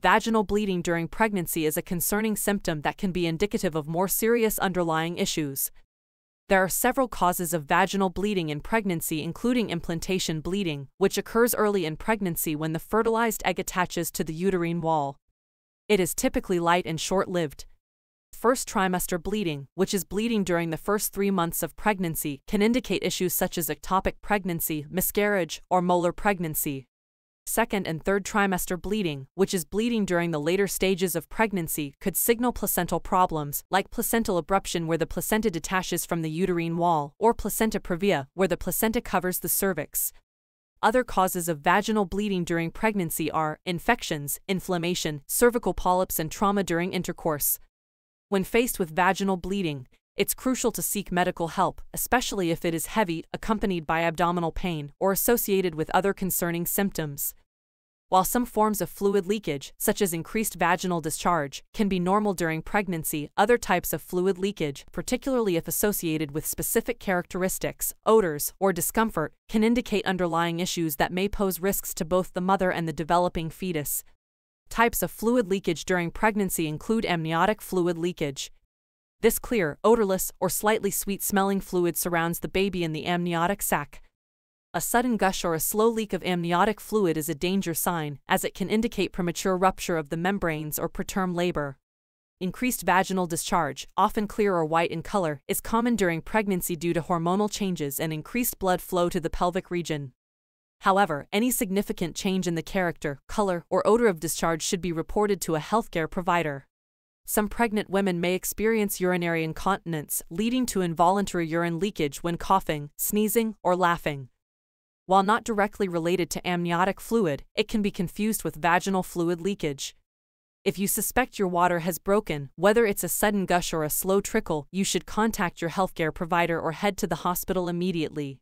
vaginal bleeding during pregnancy is a concerning symptom that can be indicative of more serious underlying issues. There are several causes of vaginal bleeding in pregnancy including implantation bleeding, which occurs early in pregnancy when the fertilized egg attaches to the uterine wall. It is typically light and short-lived. First trimester bleeding, which is bleeding during the first three months of pregnancy, can indicate issues such as ectopic pregnancy, miscarriage, or molar pregnancy second and third trimester bleeding, which is bleeding during the later stages of pregnancy, could signal placental problems, like placental abruption where the placenta detaches from the uterine wall, or placenta previa, where the placenta covers the cervix. Other causes of vaginal bleeding during pregnancy are infections, inflammation, cervical polyps, and trauma during intercourse. When faced with vaginal bleeding, it's crucial to seek medical help, especially if it is heavy, accompanied by abdominal pain, or associated with other concerning symptoms. While some forms of fluid leakage, such as increased vaginal discharge, can be normal during pregnancy, other types of fluid leakage, particularly if associated with specific characteristics, odors, or discomfort, can indicate underlying issues that may pose risks to both the mother and the developing fetus. Types of fluid leakage during pregnancy include amniotic fluid leakage. This clear, odorless, or slightly sweet-smelling fluid surrounds the baby in the amniotic sac, a sudden gush or a slow leak of amniotic fluid is a danger sign, as it can indicate premature rupture of the membranes or preterm labor. Increased vaginal discharge, often clear or white in color, is common during pregnancy due to hormonal changes and increased blood flow to the pelvic region. However, any significant change in the character, color, or odor of discharge should be reported to a healthcare provider. Some pregnant women may experience urinary incontinence, leading to involuntary urine leakage when coughing, sneezing, or laughing. While not directly related to amniotic fluid, it can be confused with vaginal fluid leakage. If you suspect your water has broken, whether it's a sudden gush or a slow trickle, you should contact your healthcare provider or head to the hospital immediately.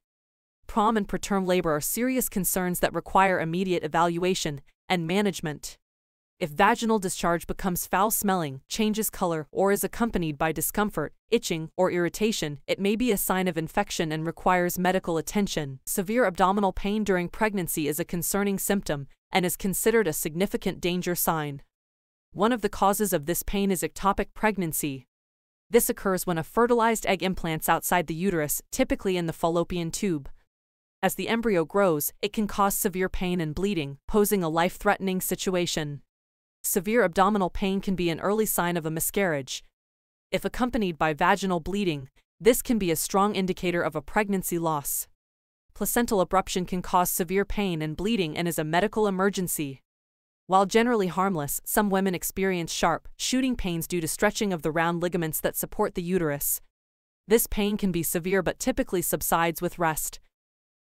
Prom and preterm labor are serious concerns that require immediate evaluation and management. If vaginal discharge becomes foul smelling, changes color, or is accompanied by discomfort, itching, or irritation, it may be a sign of infection and requires medical attention. Severe abdominal pain during pregnancy is a concerning symptom and is considered a significant danger sign. One of the causes of this pain is ectopic pregnancy. This occurs when a fertilized egg implants outside the uterus, typically in the fallopian tube. As the embryo grows, it can cause severe pain and bleeding, posing a life-threatening situation severe abdominal pain can be an early sign of a miscarriage. If accompanied by vaginal bleeding, this can be a strong indicator of a pregnancy loss. Placental abruption can cause severe pain and bleeding and is a medical emergency. While generally harmless, some women experience sharp, shooting pains due to stretching of the round ligaments that support the uterus. This pain can be severe but typically subsides with rest.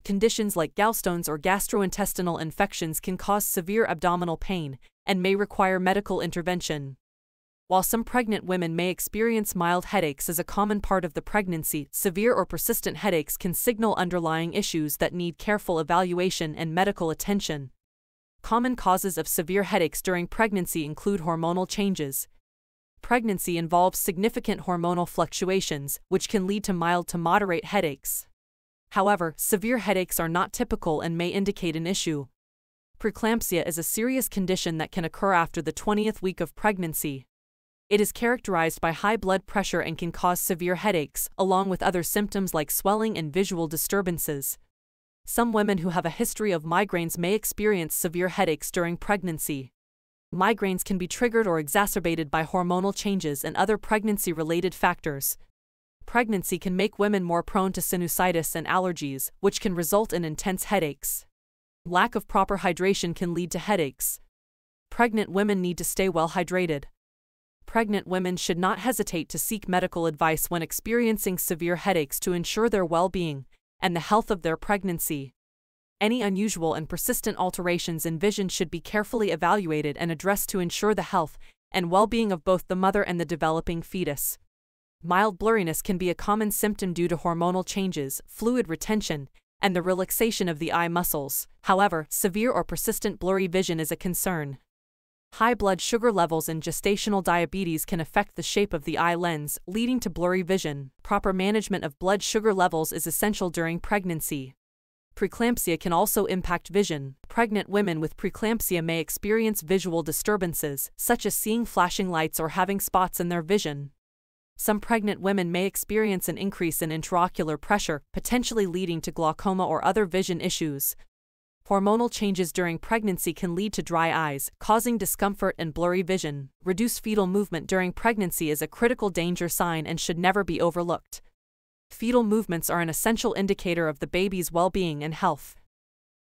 Conditions like gallstones or gastrointestinal infections can cause severe abdominal pain, and may require medical intervention. While some pregnant women may experience mild headaches as a common part of the pregnancy, severe or persistent headaches can signal underlying issues that need careful evaluation and medical attention. Common causes of severe headaches during pregnancy include hormonal changes. Pregnancy involves significant hormonal fluctuations, which can lead to mild to moderate headaches. However, severe headaches are not typical and may indicate an issue. Preeclampsia is a serious condition that can occur after the 20th week of pregnancy. It is characterized by high blood pressure and can cause severe headaches, along with other symptoms like swelling and visual disturbances. Some women who have a history of migraines may experience severe headaches during pregnancy. Migraines can be triggered or exacerbated by hormonal changes and other pregnancy-related factors. Pregnancy can make women more prone to sinusitis and allergies, which can result in intense headaches. Lack of proper hydration can lead to headaches. Pregnant women need to stay well hydrated. Pregnant women should not hesitate to seek medical advice when experiencing severe headaches to ensure their well-being and the health of their pregnancy. Any unusual and persistent alterations in vision should be carefully evaluated and addressed to ensure the health and well-being of both the mother and the developing fetus. Mild blurriness can be a common symptom due to hormonal changes, fluid retention, and the relaxation of the eye muscles. However, severe or persistent blurry vision is a concern. High blood sugar levels and gestational diabetes can affect the shape of the eye lens, leading to blurry vision. Proper management of blood sugar levels is essential during pregnancy. Preeclampsia can also impact vision. Pregnant women with preeclampsia may experience visual disturbances, such as seeing flashing lights or having spots in their vision. Some pregnant women may experience an increase in intraocular pressure, potentially leading to glaucoma or other vision issues. Hormonal changes during pregnancy can lead to dry eyes, causing discomfort and blurry vision. Reduced fetal movement during pregnancy is a critical danger sign and should never be overlooked. Fetal movements are an essential indicator of the baby's well-being and health.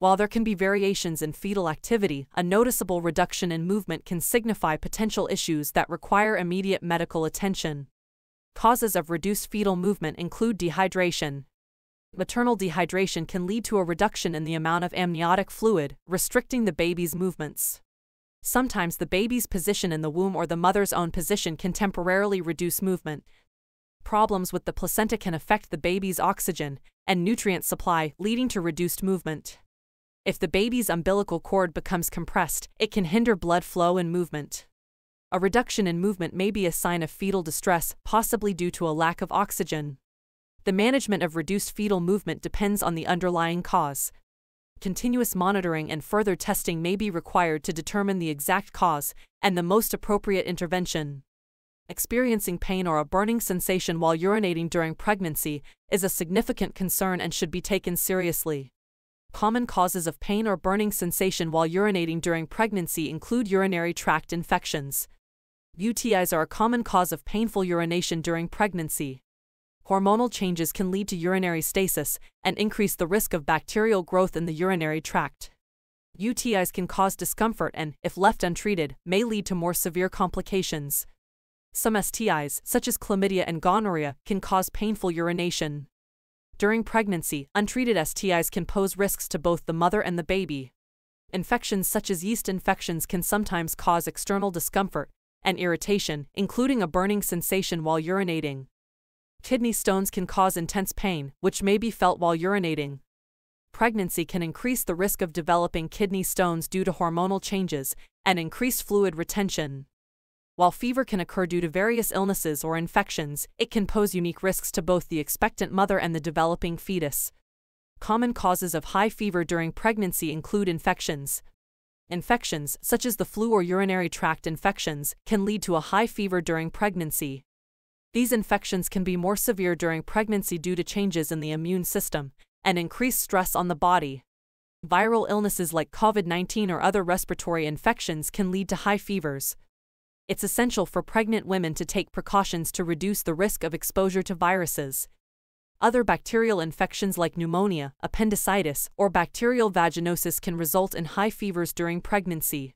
While there can be variations in fetal activity, a noticeable reduction in movement can signify potential issues that require immediate medical attention. Causes of reduced fetal movement include dehydration. Maternal dehydration can lead to a reduction in the amount of amniotic fluid, restricting the baby's movements. Sometimes the baby's position in the womb or the mother's own position can temporarily reduce movement, problems with the placenta can affect the baby's oxygen and nutrient supply, leading to reduced movement. If the baby's umbilical cord becomes compressed, it can hinder blood flow and movement. A reduction in movement may be a sign of fetal distress, possibly due to a lack of oxygen. The management of reduced fetal movement depends on the underlying cause. Continuous monitoring and further testing may be required to determine the exact cause and the most appropriate intervention. Experiencing pain or a burning sensation while urinating during pregnancy is a significant concern and should be taken seriously. Common causes of pain or burning sensation while urinating during pregnancy include urinary tract infections. UTIs are a common cause of painful urination during pregnancy. Hormonal changes can lead to urinary stasis and increase the risk of bacterial growth in the urinary tract. UTIs can cause discomfort and, if left untreated, may lead to more severe complications. Some STIs, such as chlamydia and gonorrhea, can cause painful urination. During pregnancy, untreated STIs can pose risks to both the mother and the baby. Infections such as yeast infections can sometimes cause external discomfort and irritation, including a burning sensation while urinating. Kidney stones can cause intense pain, which may be felt while urinating. Pregnancy can increase the risk of developing kidney stones due to hormonal changes and increased fluid retention. While fever can occur due to various illnesses or infections, it can pose unique risks to both the expectant mother and the developing fetus. Common causes of high fever during pregnancy include infections. Infections, such as the flu or urinary tract infections, can lead to a high fever during pregnancy. These infections can be more severe during pregnancy due to changes in the immune system and increased stress on the body. Viral illnesses like COVID 19 or other respiratory infections can lead to high fevers it's essential for pregnant women to take precautions to reduce the risk of exposure to viruses. Other bacterial infections like pneumonia, appendicitis, or bacterial vaginosis can result in high fevers during pregnancy.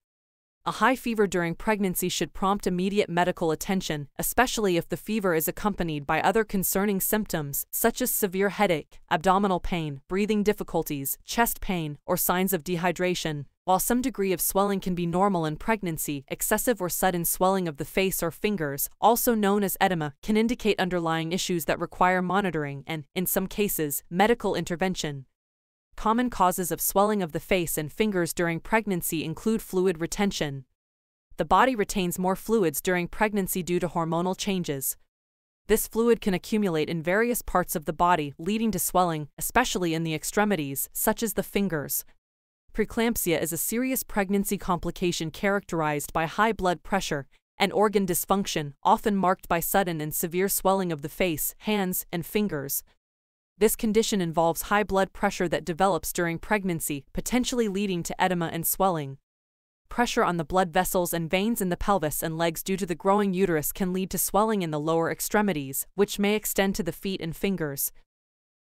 A high fever during pregnancy should prompt immediate medical attention, especially if the fever is accompanied by other concerning symptoms, such as severe headache, abdominal pain, breathing difficulties, chest pain, or signs of dehydration. While some degree of swelling can be normal in pregnancy, excessive or sudden swelling of the face or fingers, also known as edema, can indicate underlying issues that require monitoring and, in some cases, medical intervention. Common causes of swelling of the face and fingers during pregnancy include fluid retention. The body retains more fluids during pregnancy due to hormonal changes. This fluid can accumulate in various parts of the body, leading to swelling, especially in the extremities, such as the fingers, Preeclampsia is a serious pregnancy complication characterized by high blood pressure and organ dysfunction, often marked by sudden and severe swelling of the face, hands, and fingers. This condition involves high blood pressure that develops during pregnancy, potentially leading to edema and swelling. Pressure on the blood vessels and veins in the pelvis and legs due to the growing uterus can lead to swelling in the lower extremities, which may extend to the feet and fingers.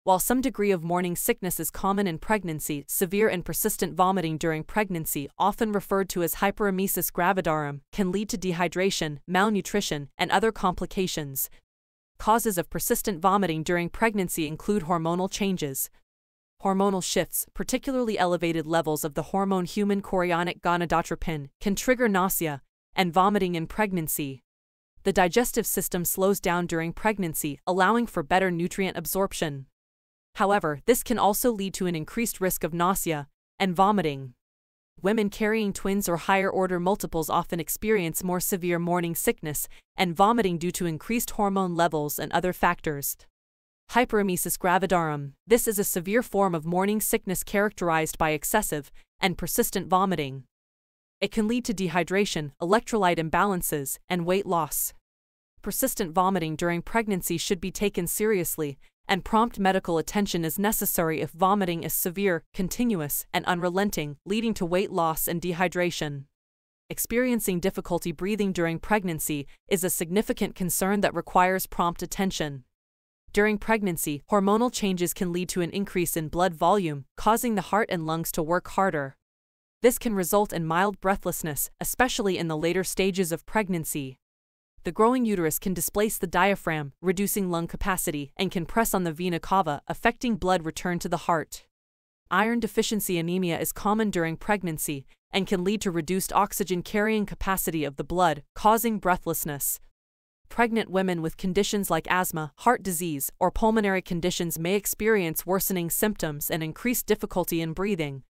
While some degree of morning sickness is common in pregnancy, severe and persistent vomiting during pregnancy, often referred to as hyperemesis gravidarum, can lead to dehydration, malnutrition, and other complications. Causes of persistent vomiting during pregnancy include hormonal changes. Hormonal shifts, particularly elevated levels of the hormone human chorionic gonadotropin, can trigger nausea and vomiting in pregnancy. The digestive system slows down during pregnancy, allowing for better nutrient absorption. However, this can also lead to an increased risk of nausea and vomiting. Women carrying twins or higher order multiples often experience more severe morning sickness and vomiting due to increased hormone levels and other factors. Hyperemesis gravidarum. This is a severe form of morning sickness characterized by excessive and persistent vomiting. It can lead to dehydration, electrolyte imbalances, and weight loss. Persistent vomiting during pregnancy should be taken seriously, and prompt medical attention is necessary if vomiting is severe, continuous, and unrelenting, leading to weight loss and dehydration. Experiencing difficulty breathing during pregnancy is a significant concern that requires prompt attention. During pregnancy, hormonal changes can lead to an increase in blood volume, causing the heart and lungs to work harder. This can result in mild breathlessness, especially in the later stages of pregnancy. The growing uterus can displace the diaphragm, reducing lung capacity, and can press on the vena cava, affecting blood return to the heart. Iron deficiency anemia is common during pregnancy and can lead to reduced oxygen carrying capacity of the blood, causing breathlessness. Pregnant women with conditions like asthma, heart disease, or pulmonary conditions may experience worsening symptoms and increased difficulty in breathing.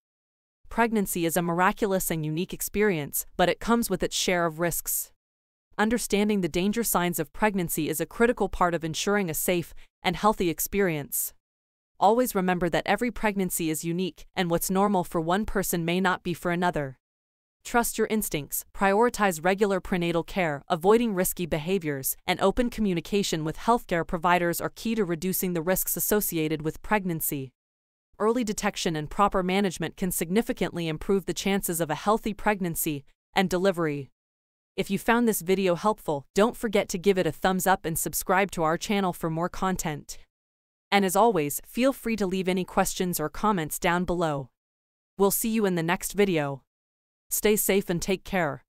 Pregnancy is a miraculous and unique experience, but it comes with its share of risks. Understanding the danger signs of pregnancy is a critical part of ensuring a safe and healthy experience. Always remember that every pregnancy is unique, and what's normal for one person may not be for another. Trust your instincts, prioritize regular prenatal care, avoiding risky behaviors, and open communication with healthcare providers are key to reducing the risks associated with pregnancy early detection and proper management can significantly improve the chances of a healthy pregnancy and delivery. If you found this video helpful, don't forget to give it a thumbs up and subscribe to our channel for more content. And as always, feel free to leave any questions or comments down below. We'll see you in the next video. Stay safe and take care.